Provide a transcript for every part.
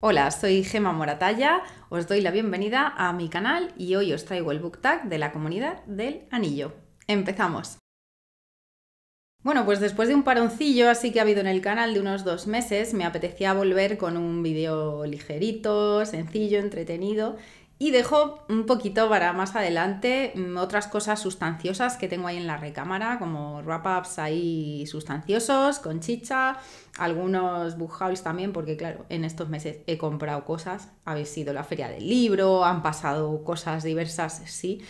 Hola, soy Gema Moratalla, os doy la bienvenida a mi canal y hoy os traigo el book tag de la comunidad del anillo. Empezamos. Bueno, pues después de un paroncillo así que ha habido en el canal de unos dos meses, me apetecía volver con un vídeo ligerito, sencillo, entretenido y dejo un poquito para más adelante mm, otras cosas sustanciosas que tengo ahí en la recámara, como wrap-ups ahí sustanciosos, con chicha, algunos book también, porque claro, en estos meses he comprado cosas, habéis sido la feria del libro, han pasado cosas diversas, sí.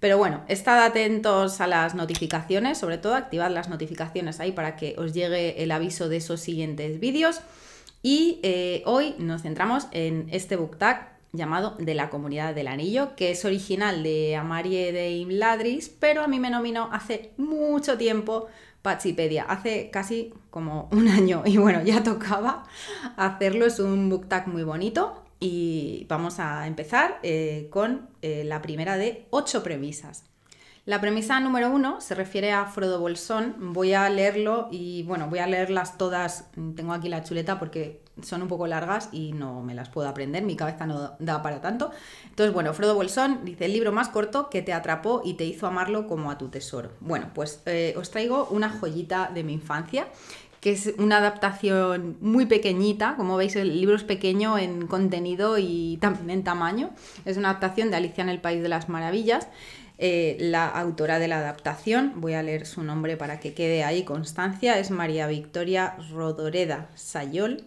Pero bueno, estad atentos a las notificaciones, sobre todo activad las notificaciones ahí para que os llegue el aviso de esos siguientes vídeos. Y eh, hoy nos centramos en este book tag llamado De la Comunidad del Anillo, que es original de Amarie de Imladris, pero a mí me nominó hace mucho tiempo Pachipedia, hace casi como un año. Y bueno, ya tocaba hacerlo, es un book tag muy bonito. Y vamos a empezar eh, con eh, la primera de ocho premisas. La premisa número uno se refiere a Frodo Bolsón. Voy a leerlo y bueno, voy a leerlas todas. Tengo aquí la chuleta porque son un poco largas y no me las puedo aprender, mi cabeza no da para tanto. Entonces, bueno, Frodo Bolsón dice el libro más corto que te atrapó y te hizo amarlo como a tu tesoro. Bueno, pues eh, os traigo una joyita de mi infancia que es una adaptación muy pequeñita, como veis el libro es pequeño en contenido y también en tamaño, es una adaptación de Alicia en el País de las Maravillas, eh, la autora de la adaptación, voy a leer su nombre para que quede ahí constancia, es María Victoria Rodoreda Sayol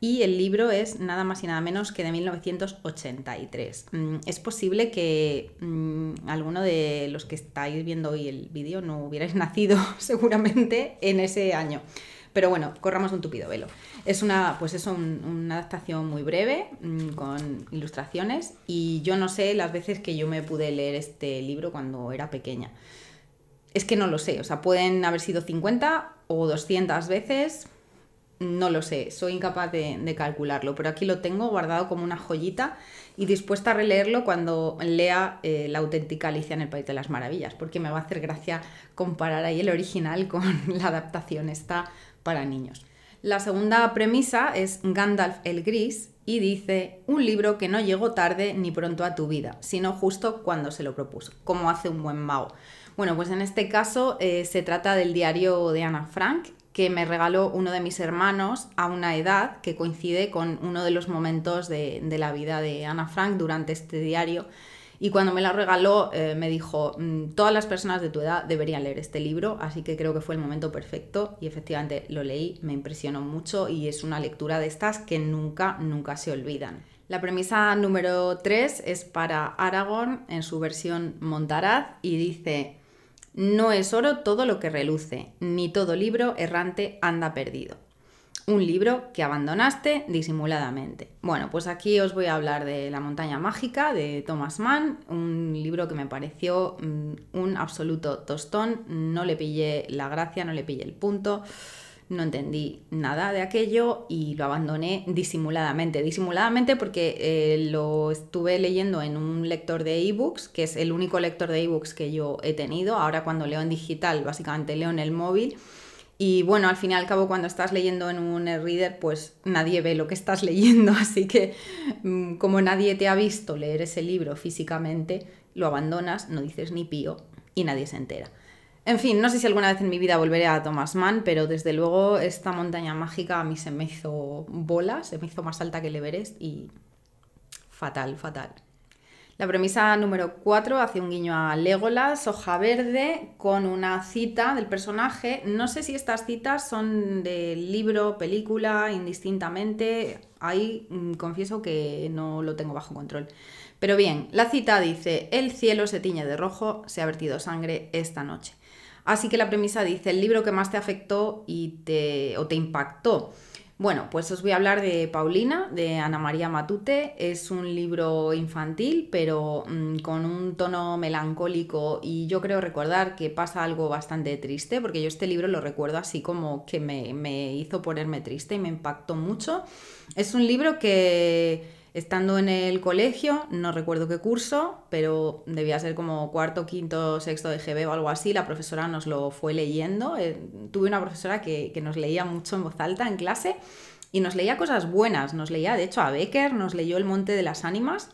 y el libro es nada más y nada menos que de 1983. Mm, es posible que mm, alguno de los que estáis viendo hoy el vídeo no hubierais nacido seguramente en ese año. Pero bueno, corramos un tupido velo. Es una, pues eso, una adaptación muy breve, mm, con ilustraciones, y yo no sé las veces que yo me pude leer este libro cuando era pequeña. Es que no lo sé, o sea, pueden haber sido 50 o 200 veces, no lo sé, soy incapaz de, calcularlo, pero aquí lo tengo guardado como una joyita y dispuesta a releerlo cuando lea eh, la auténtica Alicia en el País de las Maravillas, porque me va a hacer gracia comparar ahí el original con la adaptación. Está para niños. La segunda premisa es Gandalf el Gris y dice un libro que no llegó tarde ni pronto a tu vida, sino justo cuando se lo propuso, como hace un buen mago. Bueno, pues en este caso eh, se trata del diario de Ana Frank que me regaló uno de mis hermanos a una edad que coincide con uno de los momentos de, de la vida de Ana Frank durante este diario y cuando me la regaló eh, me dijo, mm, todas las personas de tu edad deberían leer este libro, así que creo que fue el momento perfecto y efectivamente lo leí, me impresionó mucho y es una lectura de estas que nunca, nunca se olvidan. La premisa número 3 es para Aragorn en su versión Montaraz y dice, no es oro todo lo que reluce, ni todo libro errante anda perdido. Un libro que abandonaste disimuladamente. Bueno, pues aquí os voy a hablar de La montaña mágica de Thomas Mann, un libro que me pareció mm, un absoluto tostón, no le pillé la gracia, no le pillé el punto, no entendí nada de aquello y lo abandoné disimuladamente. Disimuladamente porque eh, lo estuve leyendo en un lector de ebooks, que es el único lector de ebooks que yo he tenido. Ahora cuando leo en digital, básicamente leo en el móvil y bueno, al fin y al cabo, cuando estás leyendo en un reader, pues nadie ve lo que estás leyendo. Así que, mm, como nadie te ha visto leer ese libro físicamente, lo abandonas, no dices ni pío y nadie se entera. En fin, no sé si alguna vez en mi vida volveré a Thomas Mann, pero desde luego esta montaña mágica a mí se me hizo bola, se me hizo más alta que el Everest y fatal, fatal. La premisa número 4 hace un guiño a Legolas, hoja verde, con una cita del personaje. No sé si estas citas son del libro, película, indistintamente. Ahí mm, confieso que no lo tengo bajo control. Pero bien, la cita dice, el cielo se tiñe de rojo, se ha vertido sangre esta noche. Así que la premisa dice, el libro que más te afectó y te, o te impactó. Bueno, pues os voy a hablar de Paulina, de Ana María Matute. Es un libro infantil, pero mm, con un tono melancólico y yo creo recordar que pasa algo bastante triste, porque yo este libro lo recuerdo así como que me, me hizo ponerme triste y me impactó mucho. Es un libro que Estando en el colegio, no recuerdo qué curso, pero debía ser como cuarto, quinto, sexto de GB o algo así, la profesora nos lo fue leyendo. Eh, tuve una profesora que, nos leía mucho en voz alta en clase y nos leía cosas buenas, nos leía de hecho a Becker, nos leyó El Monte de las Ánimas.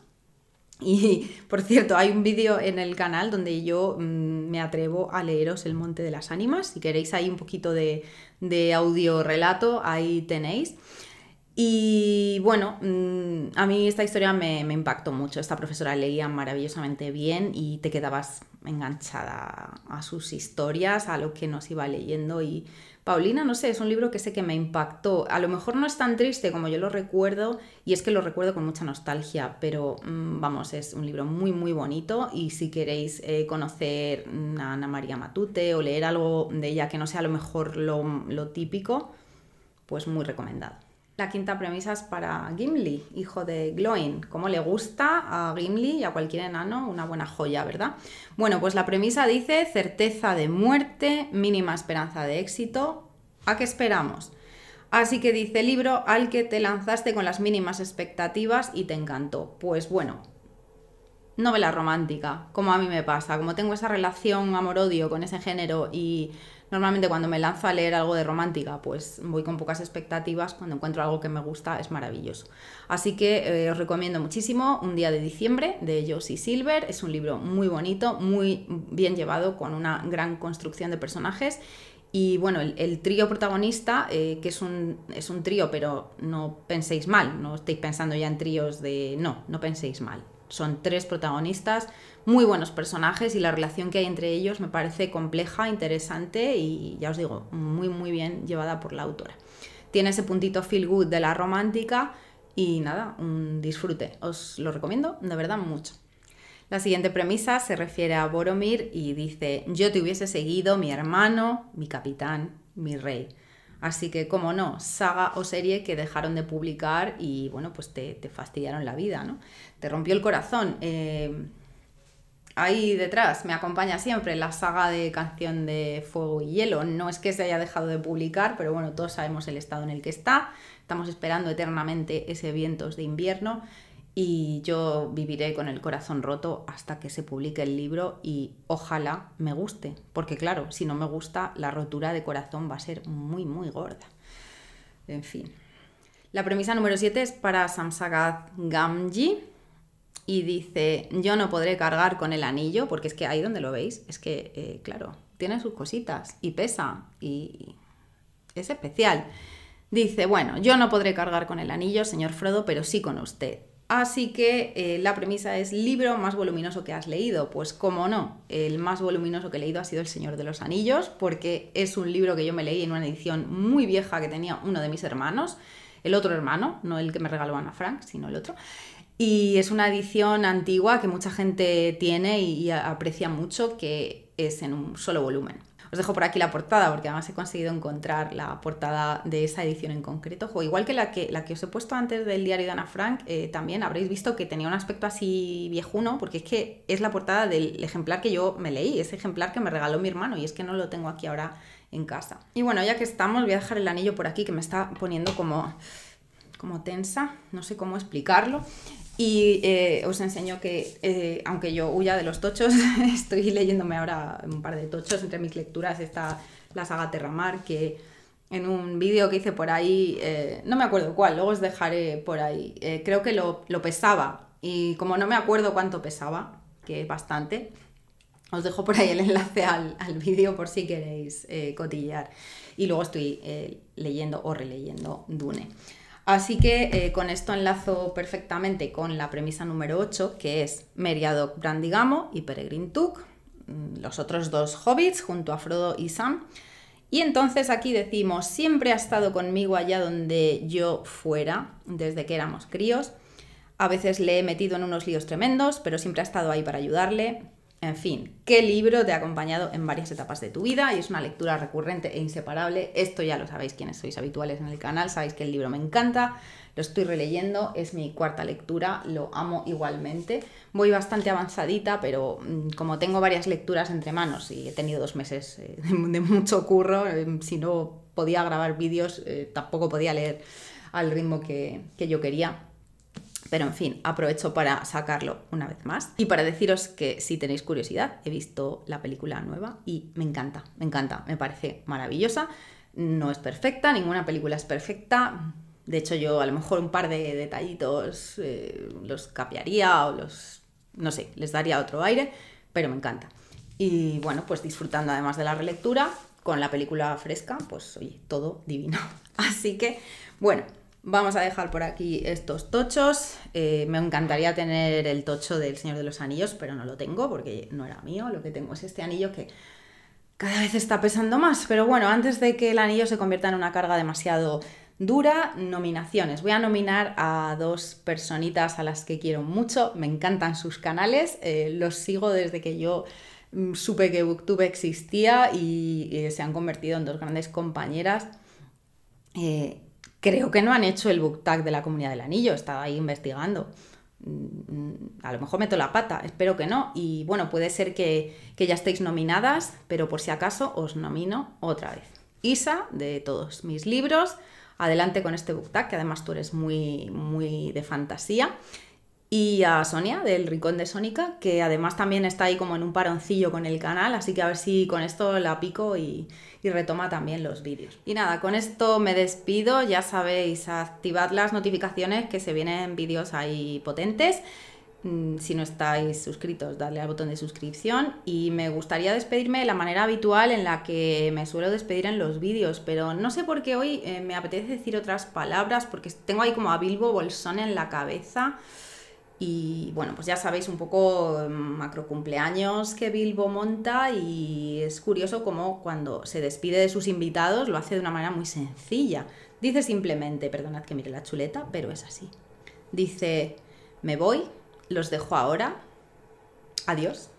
Y por cierto, hay un vídeo en el canal donde yo mm, me atrevo a leeros El Monte de las Ánimas. Si queréis ahí un poquito de, de audio relato, ahí tenéis. Y bueno, mm, a mí esta historia me, impactó mucho. Esta profesora leía maravillosamente bien y te quedabas enganchada a sus historias, a lo que nos iba leyendo. Y Paulina, no sé, es un libro que sé que me impactó. A lo mejor no es tan triste como yo lo recuerdo, y es que lo recuerdo con mucha nostalgia, pero mm, vamos, es un libro muy, muy bonito. Y si queréis eh, conocer a Ana María Matute o leer algo de ella que no sea a lo mejor lo, lo típico, pues muy recomendado. La quinta premisa es para Gimli, hijo de Gloin. ¿Cómo le gusta a Gimli y a cualquier enano? Una buena joya, ¿verdad? Bueno, pues la premisa dice certeza de muerte, mínima esperanza de éxito. ¿A qué esperamos? Así que dice libro al que te lanzaste con las mínimas expectativas y te encantó. Pues bueno, novela romántica, como a mí me pasa. Como tengo esa relación amor-odio con ese género y Normalmente cuando me lanzo a leer algo de romántica, pues voy con pocas expectativas, cuando encuentro algo que me gusta es maravilloso. Así que eh, os recomiendo muchísimo Un día de diciembre de Josie Silver, es un libro muy bonito, muy bien llevado, con una gran construcción de personajes. Y bueno, el, trío protagonista, eh, que es un, es un trío, pero no penséis mal, no estéis pensando ya en tríos de... No, no penséis mal. Son tres protagonistas muy buenos personajes y la relación que hay entre ellos me parece compleja, interesante y ya os digo, muy muy bien llevada por la autora. Tiene ese puntito feel good de la romántica y nada, un disfrute. Os lo recomiendo de verdad mucho. La siguiente premisa se refiere a Boromir y dice, yo te hubiese seguido, mi hermano, mi capitán, mi rey. Así que, como no, saga o serie que dejaron de publicar y, bueno, pues te, fastidiaron la vida, ¿no? Te rompió el corazón. Eh, ahí detrás me acompaña siempre la saga de Canción de Fuego y Hielo. No es que se haya dejado de publicar, pero bueno, todos sabemos el estado en el que está. Estamos esperando eternamente ese Vientos de invierno y yo viviré con el corazón roto hasta que se publique el libro y ojalá me guste, porque claro, si no me gusta, la rotura de corazón va a ser muy, muy gorda. En fin. La premisa número 7 es para Samsagat Gamji, y dice, yo no podré cargar con el anillo, porque es que ahí donde lo veis, es que, eh, claro, tiene sus cositas y pesa y es especial. Dice, bueno, yo no podré cargar con el anillo, señor Frodo, pero sí con usted. Así que eh, la premisa es libro más voluminoso que has leído. Pues como no, el más voluminoso que he leído ha sido El Señor de los Anillos, porque es un libro que yo me leí en una edición muy vieja que tenía uno de mis hermanos, el otro hermano, no el que me regaló Ana Frank, sino el otro. Y es una edición antigua que mucha gente tiene y, aprecia mucho, que es en un solo volumen. Os dejo por aquí la portada porque además he conseguido encontrar la portada de esa edición en concreto. igual que la, que la que os he puesto antes del diario de Ana Frank, eh, también habréis visto que tenía un aspecto así viejuno porque es que es la portada del ejemplar que yo me leí, ese ejemplar que me regaló mi hermano y es que no lo tengo aquí ahora en casa. Y bueno, ya que estamos, voy a dejar el anillo por aquí que me está poniendo como como tensa, no sé cómo explicarlo. Y eh, os enseño que, eh, aunque yo huya de los tochos, estoy leyéndome ahora un par de tochos. Entre mis lecturas está la saga Terramar, que en un vídeo que hice por ahí, eh, no me acuerdo cuál, luego os dejaré por ahí. creo que lo, pesaba. Y como no me acuerdo cuánto pesaba, que es bastante, os dejo por ahí el enlace al, al vídeo por si queréis cotillar. Y luego estoy leyendo o releyendo Dune. Así que eh, con esto enlazo perfectamente con la premisa número 8, que es Meriadoc Brandigamo y Peregrin Took, mm, los otros dos hobbits junto a Frodo y Sam. Y entonces aquí decimos, siempre ha estado conmigo allá donde yo fuera, desde que éramos críos. A veces le he metido en unos líos tremendos, pero siempre ha estado ahí para ayudarle. En fin, qué libro te ha acompañado en varias etapas de tu vida y es una lectura recurrente e inseparable. Esto ya lo sabéis quienes sois habituales en el canal, sabéis que el libro me encanta, lo estoy releyendo, es mi cuarta lectura, lo amo igualmente. Voy bastante avanzadita, pero mm, como tengo varias lecturas entre manos y he tenido dos meses eh, de mucho curro, eh, si no podía grabar vídeos, eh, tampoco podía leer al ritmo que, que yo quería pero en fin, aprovecho para sacarlo una vez más y para deciros que si tenéis curiosidad, he visto la película nueva y me encanta, me encanta, me parece maravillosa. No es perfecta, ninguna película es perfecta, De hecho, yo a lo mejor un par de detallitos eh, los capiaría o los, no sé, les daría otro aire, pero me encanta. Y bueno, pues disfrutando además de la relectura, con la película fresca, pues oye, todo divino. Así que, bueno, vamos a dejar por aquí estos tochos. Eh, me encantaría tener el tocho del Señor de los Anillos, pero no lo tengo porque no era mío. Lo que tengo es este anillo que cada vez está pesando más. Pero bueno, antes de que el anillo se convierta en una carga demasiado dura, nominaciones. Voy a nominar a dos personitas a las que quiero mucho. Me encantan sus canales. Eh, los sigo desde que yo Mm, supe que Booktube existía y, eh, se han convertido en dos grandes compañeras. Creo que no han hecho el book tag de la comunidad del anillo, estaba ahí investigando. Mm, a lo mejor meto la pata, espero que no. Y bueno, puede ser que, que ya estéis nominadas, pero por si acaso os nomino otra vez. Isa, de todos mis libros, adelante con este book tag, que además tú eres muy, muy de fantasía. Y a Sonia del Rincón de Sónica, que además también está ahí como en un paroncillo con el canal, así que a ver si con esto la pico y, retoma también los vídeos. Y nada, con esto me despido, ya sabéis, activad las notificaciones que se vienen vídeos ahí potentes. Mm, si no estáis suscritos, dadle al botón de suscripción y me gustaría despedirme de la manera habitual en la que me suelo despedir en los vídeos, pero no sé por qué hoy eh, me apetece decir otras palabras porque tengo ahí como a Bilbo Bolsón en la cabeza. Y bueno, pues ya sabéis un poco mm, macro cumpleaños que Bilbo monta y es curioso cómo cuando se despide de sus invitados lo hace de una manera muy sencilla. Dice simplemente, perdonad que mire la chuleta, pero es así. Dice, me voy, los dejo ahora, adiós.